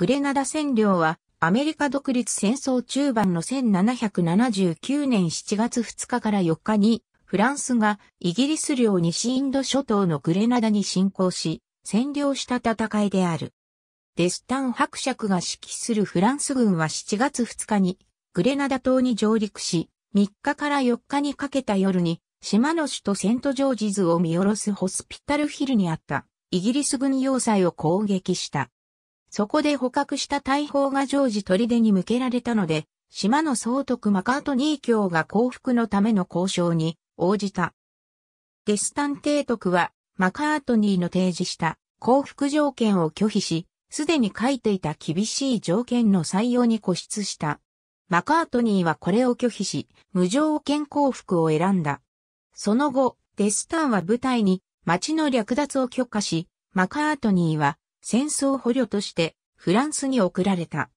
グレナダ占領はアメリカ独立戦争中盤の1779年7月2日から4日にフランスがイギリス領西インド諸島のグレナダに侵攻し占領した戦いである。デスタン伯爵が指揮するフランス軍は7月2日にグレナダ島に上陸し、3日から4日にかけた夜に島の首都セントジョージズを見下ろすホスピタルヒルにあったイギリス軍要塞を攻撃した。そこで捕獲した大砲がジョージ砦に向けられたので、島の総督マカートニー卿が降伏のための交渉に応じた。デスタン提督はマカートニーの提示した降伏条件を拒否し、すでに書いていた厳しい条件の採用に固執した。マカートニーはこれを拒否し、無条件降伏を選んだ。その後、デスタンは部隊に町の略奪を許可し、マカートニーは戦争捕虜としてフランスに送られた。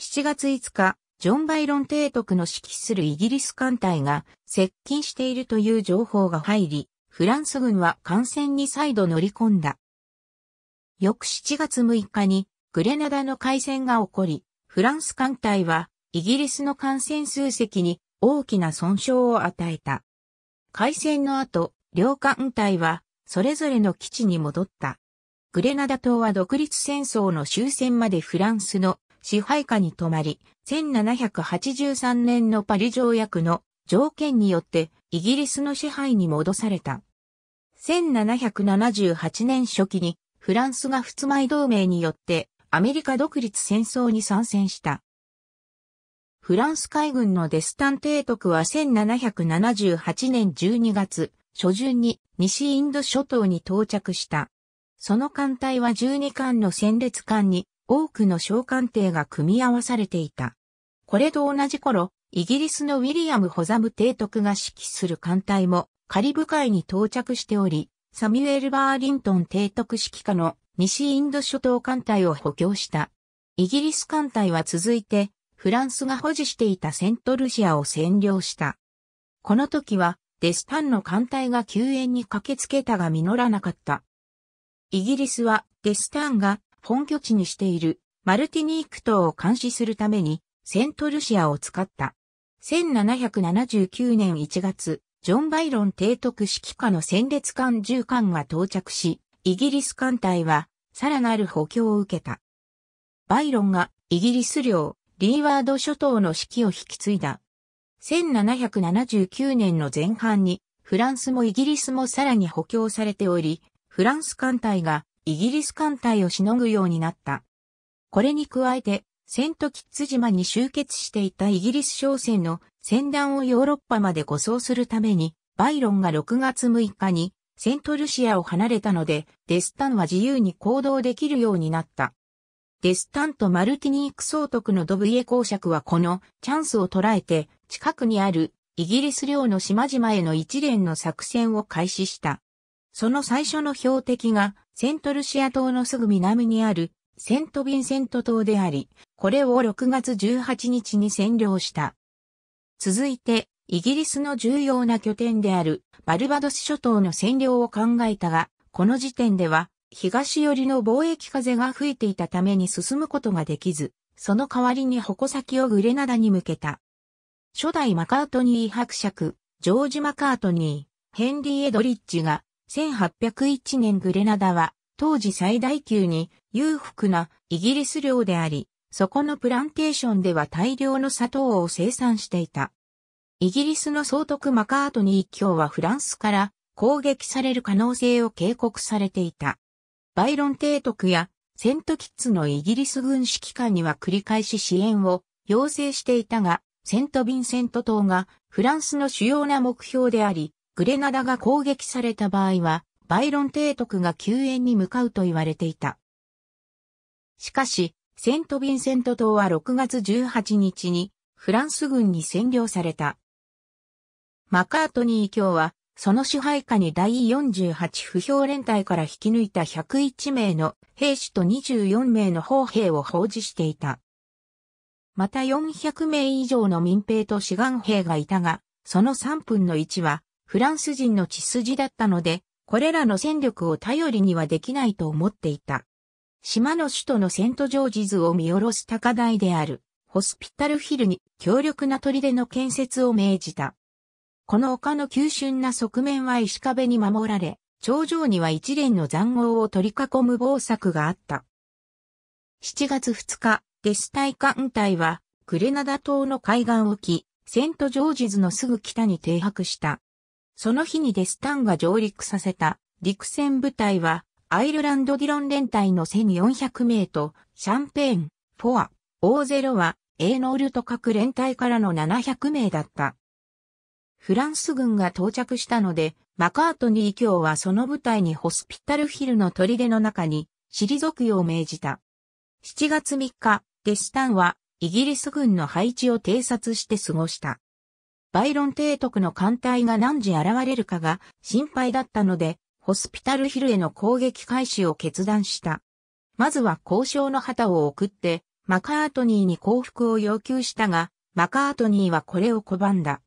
7月5日、ジョン・バイロン提督の指揮するイギリス艦隊が接近しているという情報が入り、フランス軍は艦船に再度乗り込んだ。翌7月6日にグレナダの海戦が起こり、フランス艦隊はイギリスの艦船数隻に大きな損傷を与えた。海戦の後、両艦隊はそれぞれの基地に戻った。グレナダ島は独立戦争の終戦までフランスの支配下に止まり、1783年のパリ条約の条件によってイギリスの支配に戻された。1778年初期にフランスが仏前同盟によってアメリカ独立戦争に参戦した。フランス海軍のデスタン提督は1778年12月初旬に西インド諸島に到着した。その艦隊は12艦の戦列艦に多くの小艦艇が組み合わされていた。これと同じ頃、イギリスのウィリアム・ホザム提督が指揮する艦隊もカリブ海に到着しており、サミュエル・バーリントン提督指揮下の西インド諸島艦隊を補強した。イギリス艦隊は続いて、フランスが保持していたセントルシアを占領した。この時は、デスタンの艦隊が救援に駆けつけたが実らなかった。イギリスはデスターンが本拠地にしているマルティニーク島を監視するためにセントルシアを使った。1779年1月、ジョン・バイロン提督指揮下の戦列艦10艦が到着し、イギリス艦隊はさらなる補強を受けた。バイロンがイギリス領リーワード諸島の指揮を引き継いだ。1779年の前半にフランスもイギリスもさらに補強されており、フランス艦隊がイギリス艦隊をしのぐようになった。これに加えて、セントキッツ島に集結していたイギリス商船の船団をヨーロッパまで護送するために、バイロンが6月6日にセントルシアを離れたので、デスタンは自由に行動できるようになった。デスタンとマルティニーク総督のドブイエ公爵はこのチャンスを捉えて、近くにあるイギリス領の島々への一連の作戦を開始した。その最初の標的がセントルシア島のすぐ南にあるセントヴィンセント島であり、これを6月18日に占領した。続いて、イギリスの重要な拠点であるバルバドス諸島の占領を考えたが、この時点では東寄りの貿易風が吹いていたために進むことができず、その代わりに矛先をグレナダに向けた。初代マカートニー伯爵、ジョージ・マカートニー、ヘンリー・エドリッジが1801年グレナダは当時最大級に裕福なイギリス領であり、そこのプランテーションでは大量の砂糖を生産していた。イギリスの総督マカートニー卿はフランスから攻撃される可能性を警告されていた。バイロン提督やセントキッズのイギリス軍指揮官には繰り返し支援を要請していたが、セント・ヴィンセント島がフランスの主要な目標であり、グレナダが攻撃された場合は、バイロン提督が救援に向かうと言われていた。しかし、セント・ヴィンセント島は6月18日にフランス軍に占領された。マカートニー卿は、その支配下に第48不評連隊から引き抜いた101名の兵士と24名の砲兵を奉仕していた。また400名以上の民兵と志願兵がいたが、その3分の1はフランス人の血筋だったので、これらの戦力を頼りにはできないと思っていた。島の首都のセントジョージズを見下ろす高台である、ホスピタルヒルに強力な砦の建設を命じた。この丘の急峻な側面は石壁に守られ、頂上には一連の残壕を取り囲む防柵があった。7月2日、デスタイ艦隊は、グレナダ島の海岸沖、セントジョージズのすぐ北に停泊した。その日にデスタンが上陸させた陸戦部隊は、アイルランドディロン連隊の1400名と、シャンペーン、フォア、オーゼロは、エーノールト各連隊からの700名だった。フランス軍が到着したので、マカートニー卿はその部隊にホスピタルヒルの砦の中に退くよう命じた。7月3日、デスタンはイギリス軍の配置を偵察して過ごした。バイロン提督の艦隊が何時現れるかが心配だったので、ホスピタルヒルへの攻撃開始を決断した。まずは交渉の旗を送って、マカートニーに降伏を要求したが、マカートニーはこれを拒んだ。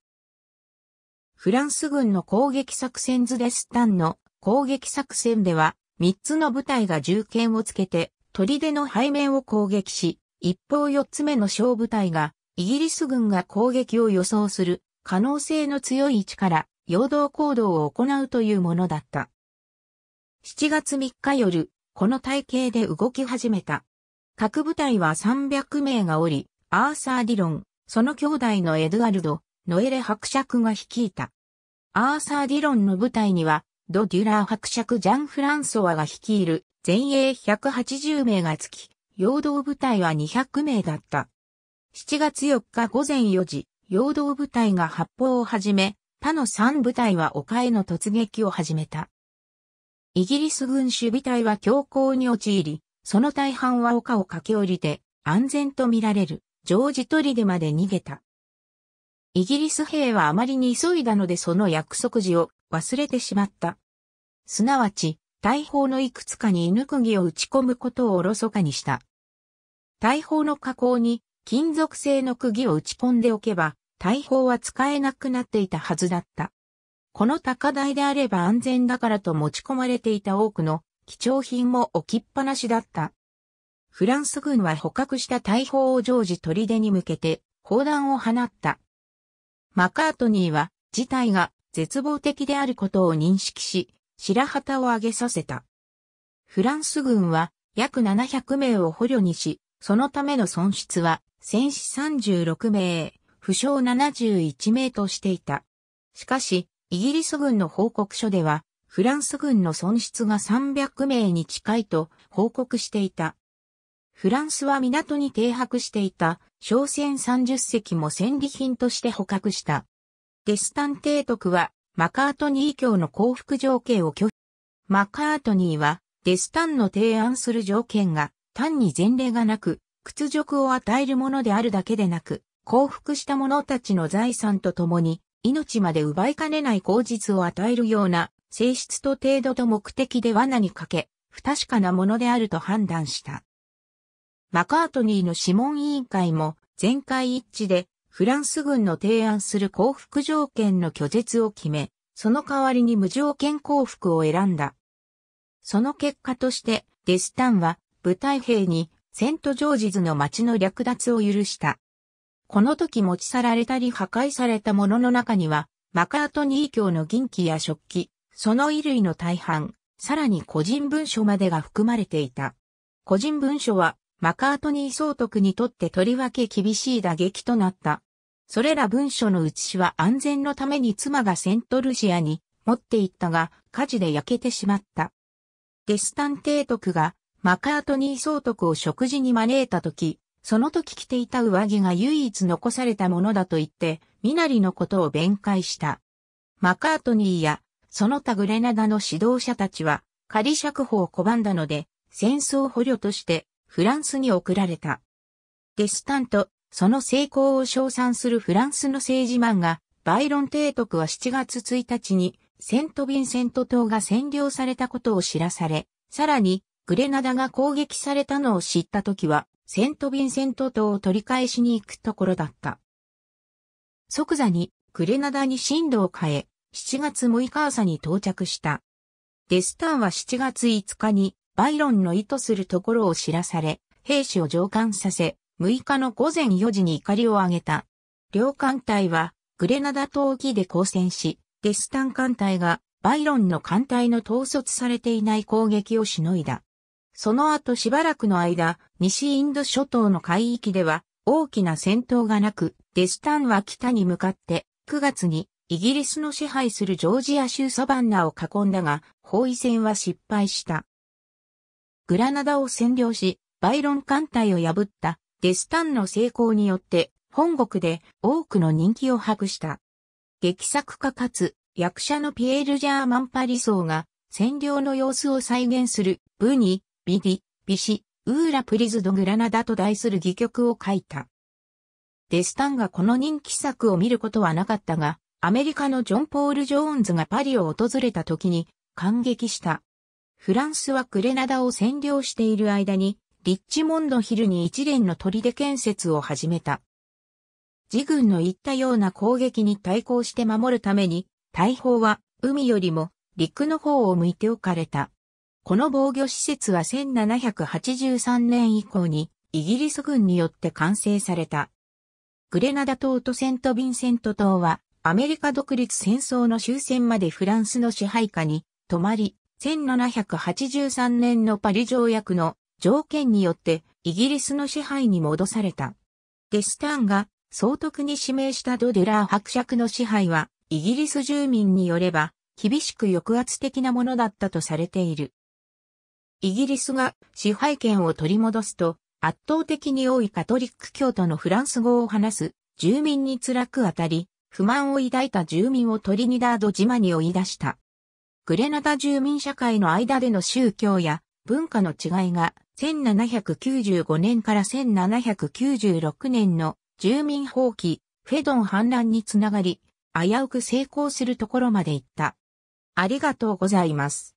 フランス軍の攻撃作戦図デスタンの攻撃作戦では、3つの部隊が銃剣をつけて、砦の背面を攻撃し、一方4つ目の小部隊が、イギリス軍が攻撃を予想する可能性の強い位置から陽動行動を行うというものだった。7月3日夜、この体系で動き始めた。各部隊は300名がおり、アーサー・ディロン、その兄弟のエドワルド、ノエレ伯爵が率いた。アーサー・ディロンの部隊には、ド・デュラー伯爵ジャン・フランソワが率いる前衛180名がつき、陽動部隊は200名だった。7月4日午前4時、陽動部隊が発砲を始め、他の3部隊は丘への突撃を始めた。イギリス軍守備隊は強行に陥り、その大半は丘を駆け下りて安全と見られるジョージ砦まで逃げた。イギリス兵はあまりに急いだのでその約束時を忘れてしまった。すなわち、大砲のいくつかに犬釘を打ち込むことをおろそかにした。大砲の加工に金属製の釘を打ち込んでおけば、大砲は使えなくなっていたはずだった。この高台であれば安全だからと持ち込まれていた多くの貴重品も置きっぱなしだった。フランス軍は捕獲した大砲を常時砦に向けて砲弾を放った。マカートニーは事態が絶望的であることを認識し、白旗を上げさせた。フランス軍は約700名を捕虜にし、そのための損失は戦死36名、負傷71名としていた。しかし、イギリス軍の報告書では、フランス軍の損失が300名に近いと報告していた。フランスは港に停泊していた商船30隻も戦利品として捕獲した。デスタン提督はマカートニー教の降伏条件を拒否。マカートニーはデスタンの提案する条件が単に前例がなく屈辱を与えるものであるだけでなく降伏した者たちの財産とともに命まで奪いかねない口実を与えるような性質と程度と目的で罠にかけ不確かなものであると判断した。マカートニーの諮問委員会も全会一致でフランス軍の提案する降伏条件の拒絶を決め、その代わりに無条件降伏を選んだ。その結果としてデスタンは部隊兵にセントジョージズの町の略奪を許した。この時持ち去られたり破壊されたものの中には、マカートニー教の銀器や食器、その衣類の大半、さらに個人文書までが含まれていた。個人文書はマカートニー総督にとってとりわけ厳しい打撃となった。それら文書の写しは安全のために妻がセントルシアに持って行ったが、火事で焼けてしまった。デスタン提督がマカートニー総督を食事に招いたとき、その時着ていた上着が唯一残されたものだと言って、ミナリのことを弁解した。マカートニーや、その他グレナダの指導者たちは、仮釈放を拒んだので、戦争捕虜としてフランスに送られた。デスタント、その成功を称賛するフランスの政治マンが、バイロン提督は7月1日にセント・ヴィンセント島が占領されたことを知らされ、さらにグレナダが攻撃されたのを知った時は、セント・ヴィンセント島を取り返しに行くところだった。即座にグレナダに進路を変え、7月6日朝に到着した。デスタンは7月5日にバイロンの意図するところを知らされ、兵士を上艦させ、6日の午前4時に怒りを上げた。両艦隊は、グレナダ島沖で交戦し、デスタン艦隊が、バイロンの艦隊の統率されていない攻撃をしのいだ。その後しばらくの間、西インド諸島の海域では、大きな戦闘がなく、デスタンは北に向かって、9月にイギリスの支配するジョージア州サバンナを囲んだが、包囲戦は失敗した。グラナダを占領し、バイロン艦隊を破ったデスタンの成功によって、本国で多くの人気を博した。劇作家かつ役者のピエール・ジャーマン・パリソーが占領の様子を再現するブニ、ビディ、ビシ、ウーラ・プリズ・ド・グラナダと題する戯曲を書いた。デスタンがこの人気作を見ることはなかったが、アメリカのジョン・ポール・ジョーンズがパリを訪れた時に感激した。フランスはグレナダを占領している間に、リッチモンドヒルに一連の砦建設を始めた。自軍の言ったような攻撃に対抗して守るために、大砲は海よりも陸の方を向いておかれた。この防御施設は1783年以降にイギリス軍によって完成された。グレナダ島とセント・ヴィンセント島はアメリカ独立戦争の終戦までフランスの支配下に止まり、1783年のパリ条約の条件によってイギリスの支配に戻された。デスターンが総督に指名したドデラー伯爵の支配は、イギリス住民によれば、厳しく抑圧的なものだったとされている。イギリスが支配権を取り戻すと、圧倒的に多いカトリック教徒のフランス語を話す住民に辛く当たり、不満を抱いた住民をトリニダード島に追い出した。グレナダ住民社会の間での宗教や文化の違いが1795年から1796年の住民放棄、フェドン反乱につながり、危うく成功するところまで行った。ありがとうございます。